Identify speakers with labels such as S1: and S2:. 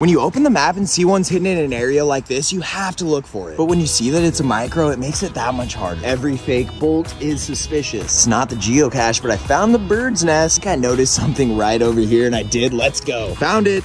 S1: When you open the map and see one's hidden in an area like this, you have to look for it. But when you see that it's a micro, it makes it that much harder. Every fake bolt is suspicious. It's not the geocache, but I found the bird's nest. I, I noticed something right over here and I did. Let's go. Found it.